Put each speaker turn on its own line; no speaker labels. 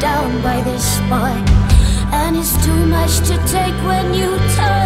down by this spot, And it's too much to take when you turn.